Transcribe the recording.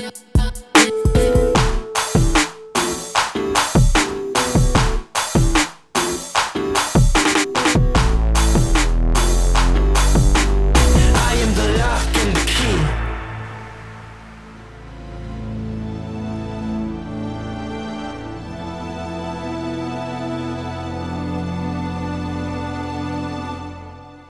Yeah.